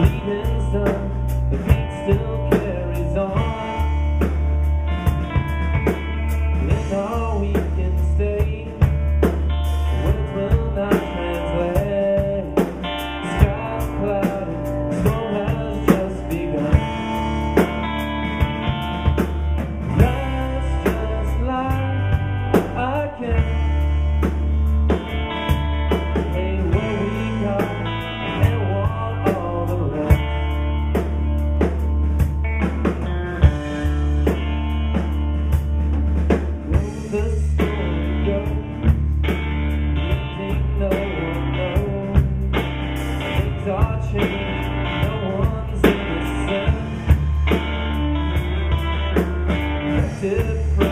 leaving some different